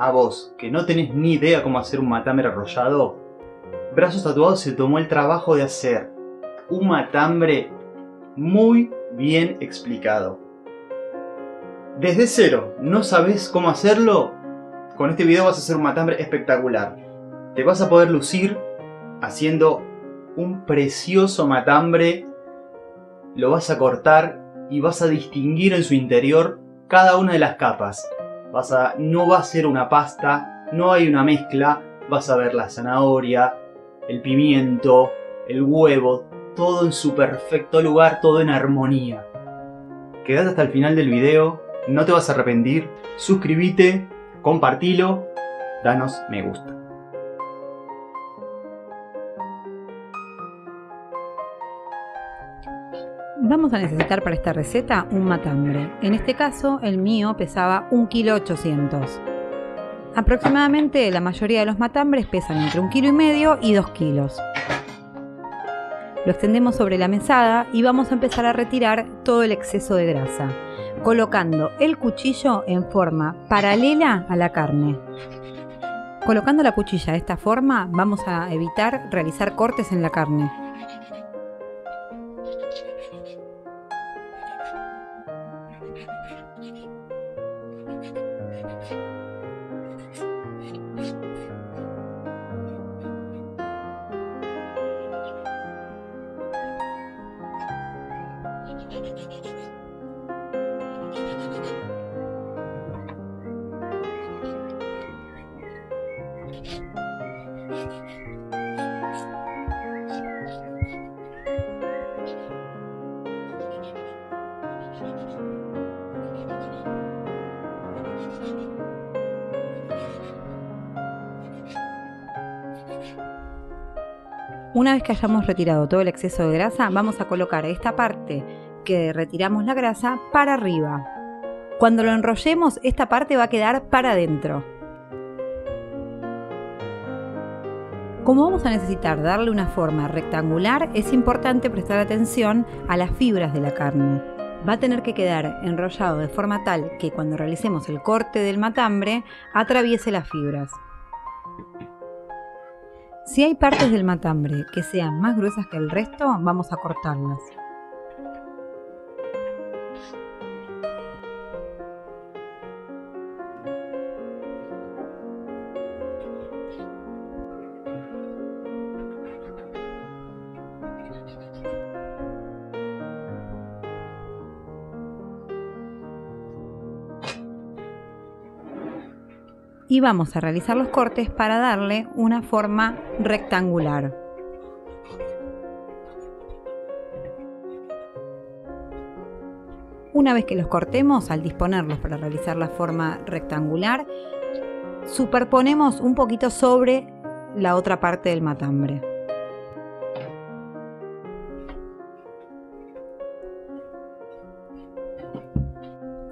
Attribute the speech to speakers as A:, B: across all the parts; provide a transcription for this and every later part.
A: A vos, que no tenés ni idea cómo hacer un matambre arrollado, Brazos Tatuados se tomó el trabajo de hacer un matambre muy bien explicado. Desde cero, ¿no sabes cómo hacerlo? Con este video vas a hacer un matambre espectacular. Te vas a poder lucir haciendo un precioso matambre. Lo vas a cortar y vas a distinguir en su interior cada una de las capas. No va a ser una pasta, no hay una mezcla, vas a ver la zanahoria, el pimiento, el huevo, todo en su perfecto lugar, todo en armonía. Quédate hasta el final del video, no te vas a arrepentir, suscríbete, compartilo, danos me gusta.
B: Vamos a necesitar para esta receta un matambre. En este caso, el mío pesaba 1,8 kg. Aproximadamente la mayoría de los matambres pesan entre 1,5 kg y 2 kilos. Lo extendemos sobre la mesada y vamos a empezar a retirar todo el exceso de grasa, colocando el cuchillo en forma paralela a la carne. Colocando la cuchilla de esta forma vamos a evitar realizar cortes en la carne. Una vez que hayamos retirado todo el exceso de grasa, vamos a colocar esta parte que retiramos la grasa para arriba. Cuando lo enrollemos, esta parte va a quedar para adentro. Como vamos a necesitar darle una forma rectangular, es importante prestar atención a las fibras de la carne. Va a tener que quedar enrollado de forma tal que cuando realicemos el corte del matambre atraviese las fibras. Si hay partes del matambre que sean más gruesas que el resto, vamos a cortarlas. Y vamos a realizar los cortes para darle una forma rectangular. Una vez que los cortemos, al disponerlos para realizar la forma rectangular, superponemos un poquito sobre la otra parte del matambre.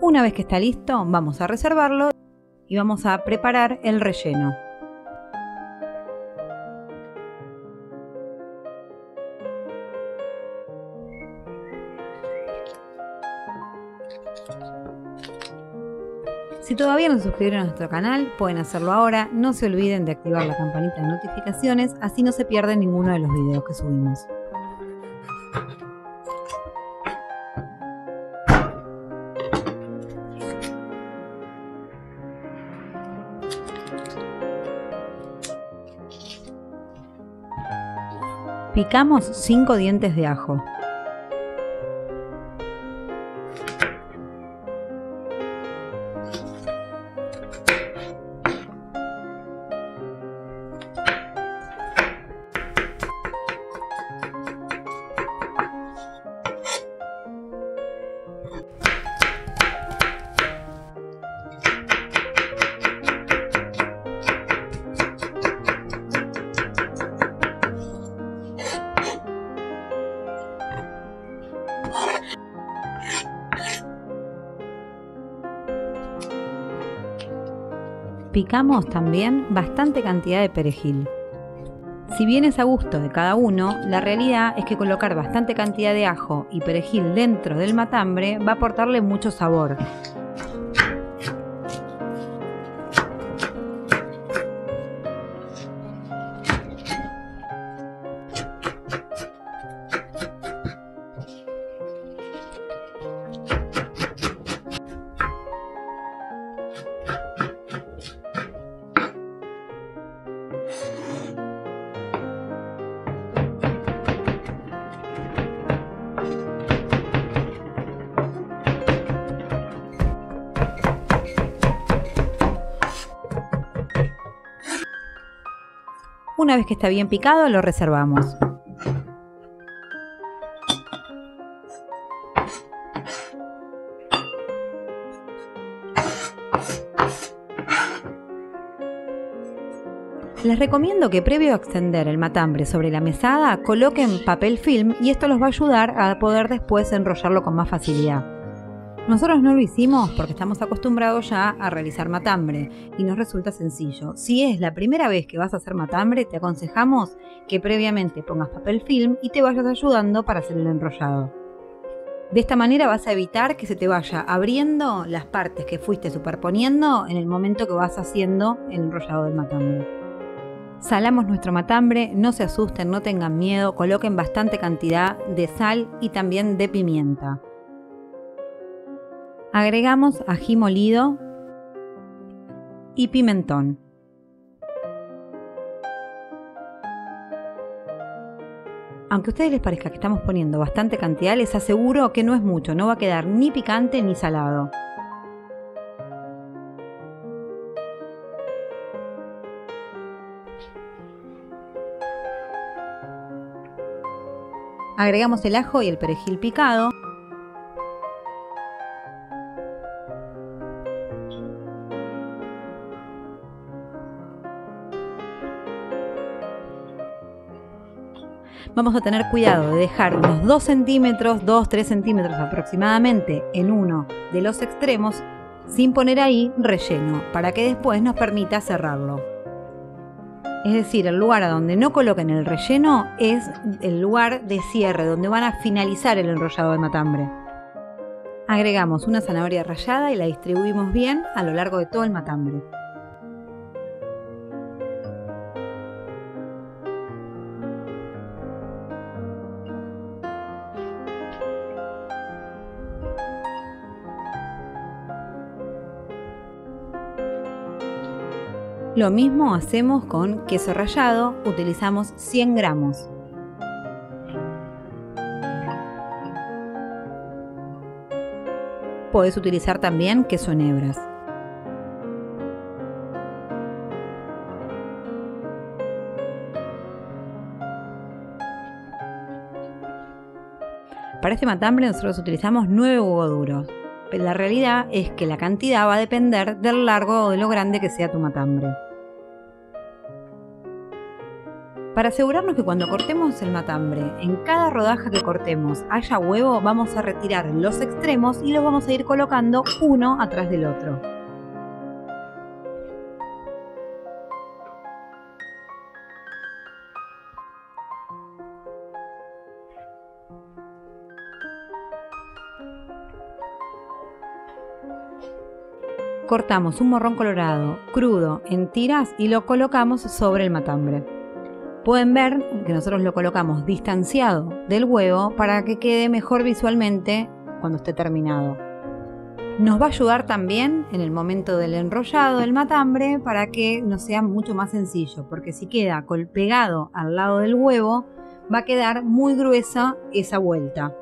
B: Una vez que está listo, vamos a reservarlo y vamos a preparar el relleno. Si todavía no suscribieron a nuestro canal, pueden hacerlo ahora. No se olviden de activar la campanita de notificaciones, así no se pierden ninguno de los videos que subimos. Picamos 5 dientes de ajo. Picamos también bastante cantidad de perejil. Si bien es a gusto de cada uno, la realidad es que colocar bastante cantidad de ajo y perejil dentro del matambre va a aportarle mucho sabor. Una vez que está bien picado, lo reservamos. Les recomiendo que previo a extender el matambre sobre la mesada coloquen papel film y esto los va a ayudar a poder después enrollarlo con más facilidad. Nosotros no lo hicimos porque estamos acostumbrados ya a realizar matambre y nos resulta sencillo. Si es la primera vez que vas a hacer matambre, te aconsejamos que previamente pongas papel film y te vayas ayudando para hacer el enrollado. De esta manera vas a evitar que se te vaya abriendo las partes que fuiste superponiendo en el momento que vas haciendo el enrollado del matambre. Salamos nuestro matambre, no se asusten, no tengan miedo, coloquen bastante cantidad de sal y también de pimienta. Agregamos ají molido y pimentón. Aunque a ustedes les parezca que estamos poniendo bastante cantidad, les aseguro que no es mucho, no va a quedar ni picante ni salado. Agregamos el ajo y el perejil picado. Vamos a tener cuidado de dejar unos 2 centímetros, 2-3 centímetros aproximadamente en uno de los extremos sin poner ahí relleno para que después nos permita cerrarlo. Es decir, el lugar a donde no coloquen el relleno es el lugar de cierre, donde van a finalizar el enrollado de matambre. Agregamos una zanahoria rallada y la distribuimos bien a lo largo de todo el matambre. Lo mismo hacemos con queso rallado, utilizamos 100 gramos. Puedes utilizar también queso en hebras. Para este matambre nosotros utilizamos 9 huevos duros. Pero la realidad es que la cantidad va a depender del largo o de lo grande que sea tu matambre. Para asegurarnos que cuando cortemos el matambre, en cada rodaja que cortemos haya huevo, vamos a retirar los extremos y los vamos a ir colocando uno atrás del otro. Cortamos un morrón colorado crudo en tiras y lo colocamos sobre el matambre. Pueden ver que nosotros lo colocamos distanciado del huevo para que quede mejor visualmente cuando esté terminado. Nos va a ayudar también en el momento del enrollado del matambre para que nos sea mucho más sencillo, porque si queda pegado al lado del huevo, va a quedar muy gruesa esa vuelta.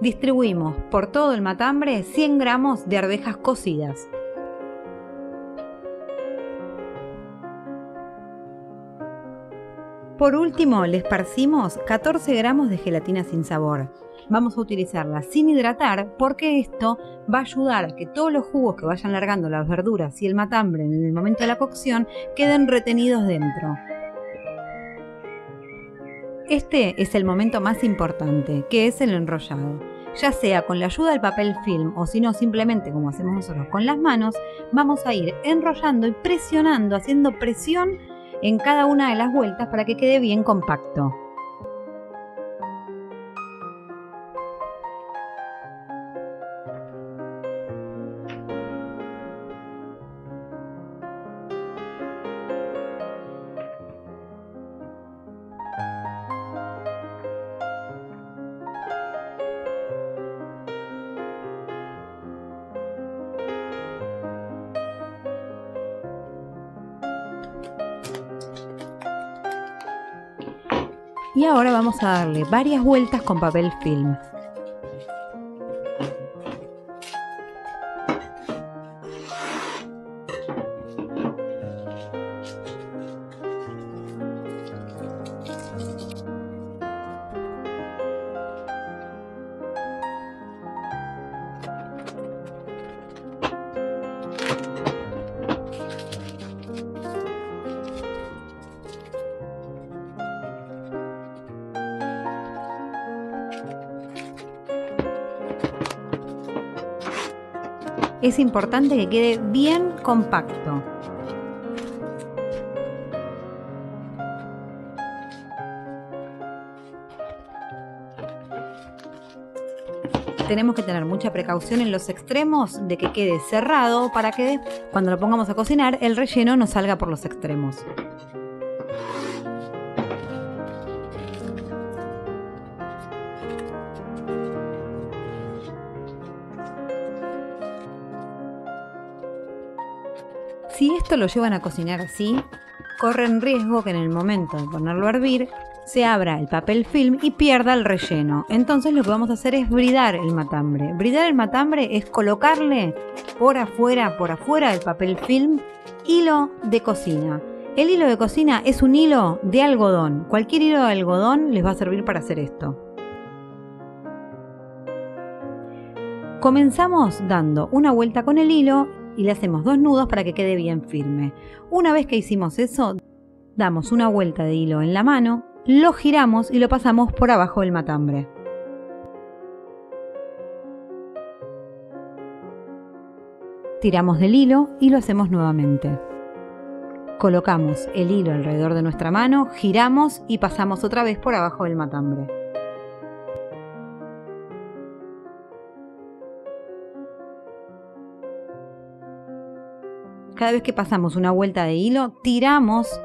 B: Distribuimos por todo el matambre 100 gramos de arvejas cocidas. Por último, le esparcimos 14 gramos de gelatina sin sabor. Vamos a utilizarla sin hidratar porque esto va a ayudar a que todos los jugos que vayan largando las verduras y el matambre en el momento de la cocción queden retenidos dentro. Este es el momento más importante, que es el enrollado. Ya sea con la ayuda del papel film o si no simplemente como hacemos nosotros con las manos, vamos a ir enrollando y presionando, haciendo presión en cada una de las vueltas para que quede bien compacto. Y ahora vamos a darle varias vueltas con papel film. Es importante que quede bien compacto. tenemos que tener mucha precaución en los extremos de que quede cerrado para que cuando lo pongamos a cocinar el relleno no salga por los extremos. Si esto lo llevan a cocinar así, corren riesgo que en el momento de ponerlo a hervir se abra el papel film y pierda el relleno. Entonces lo que vamos a hacer es bridar el matambre. Bridar el matambre es colocarle por afuera, por afuera del papel film, hilo de cocina. El hilo de cocina es un hilo de algodón. Cualquier hilo de algodón les va a servir para hacer esto. Comenzamos dando una vuelta con el hilo y le hacemos dos nudos para que quede bien firme. Una vez que hicimos eso, damos una vuelta de hilo en la mano, lo giramos y lo pasamos por abajo del matambre. Tiramos del hilo y lo hacemos nuevamente. Colocamos el hilo alrededor de nuestra mano, giramos y pasamos otra vez por abajo del matambre. Cada vez que pasamos una vuelta de hilo, tiramos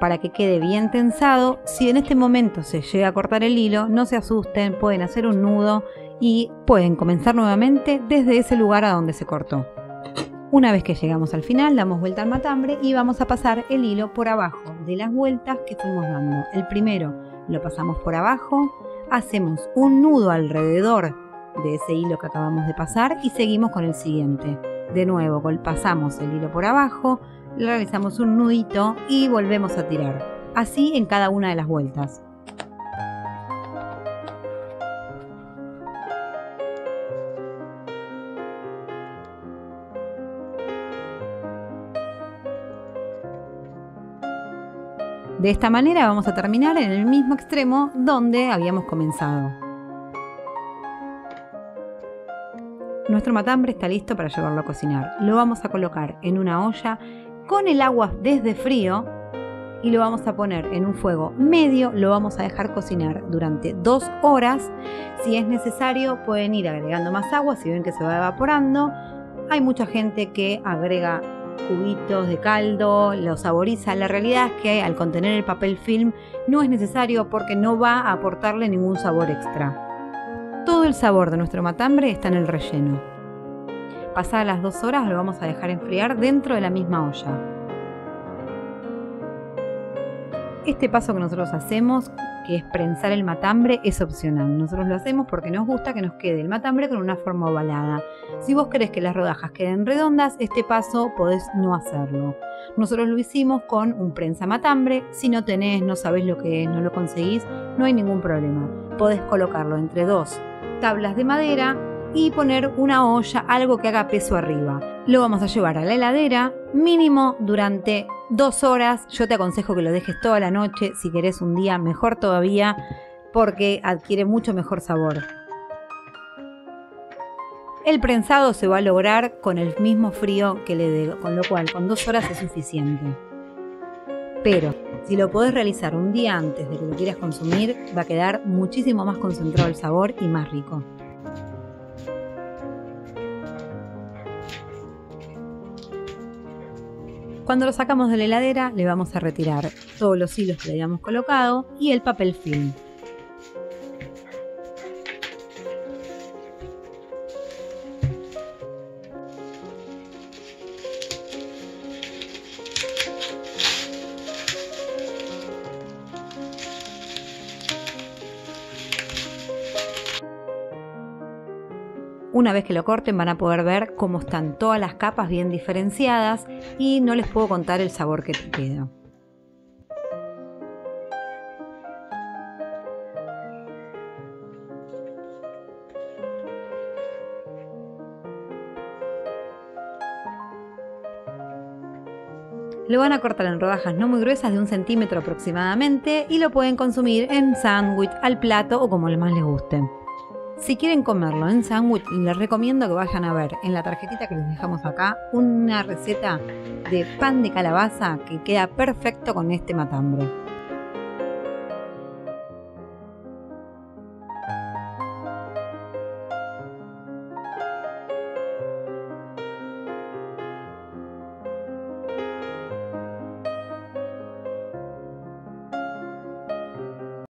B: para que quede bien tensado. Si en este momento se llega a cortar el hilo, no se asusten, pueden hacer un nudo y pueden comenzar nuevamente desde ese lugar a donde se cortó. Una vez que llegamos al final, damos vuelta al matambre y vamos a pasar el hilo por abajo de las vueltas que fuimos dando. El primero lo pasamos por abajo, hacemos un nudo alrededor de ese hilo que acabamos de pasar y seguimos con el siguiente. De nuevo, pasamos el hilo por abajo, realizamos un nudito y volvemos a tirar. Así en cada una de las vueltas. De esta manera vamos a terminar en el mismo extremo donde habíamos comenzado. Nuestro matambre está listo para llevarlo a cocinar. Lo vamos a colocar en una olla con el agua desde frío y lo vamos a poner en un fuego medio, lo vamos a dejar cocinar durante dos horas. Si es necesario pueden ir agregando más agua si ven que se va evaporando. Hay mucha gente que agrega cubitos de caldo, lo saboriza. La realidad es que al contener el papel film no es necesario porque no va a aportarle ningún sabor extra. Todo el sabor de nuestro matambre está en el relleno. Pasadas las dos horas lo vamos a dejar enfriar dentro de la misma olla. Este paso que nosotros hacemos, que es prensar el matambre, es opcional. Nosotros lo hacemos porque nos gusta que nos quede el matambre con una forma ovalada. Si vos querés que las rodajas queden redondas, este paso podés no hacerlo. Nosotros lo hicimos con un prensa matambre. Si no tenés, no sabés lo que es, no lo conseguís, no hay ningún problema. Podés colocarlo entre dos tablas de madera y poner una olla, algo que haga peso arriba. Lo vamos a llevar a la heladera, mínimo durante dos horas. Yo te aconsejo que lo dejes toda la noche, si querés un día mejor todavía, porque adquiere mucho mejor sabor. El prensado se va a lograr con el mismo frío que le dé, con lo cual con dos horas es suficiente. Pero si lo podés realizar un día antes de que lo quieras consumir, va a quedar muchísimo más concentrado el sabor y más rico. Cuando lo sacamos de la heladera le vamos a retirar todos los hilos que le habíamos colocado y el papel film. Una vez que lo corten van a poder ver cómo están todas las capas bien diferenciadas y no les puedo contar el sabor que queda. Lo van a cortar en rodajas no muy gruesas de un centímetro aproximadamente y lo pueden consumir en sándwich, al plato o como más les guste. Si quieren comerlo en sándwich, les recomiendo que vayan a ver en la tarjetita que les dejamos acá una receta de pan de calabaza que queda perfecto con este matambre.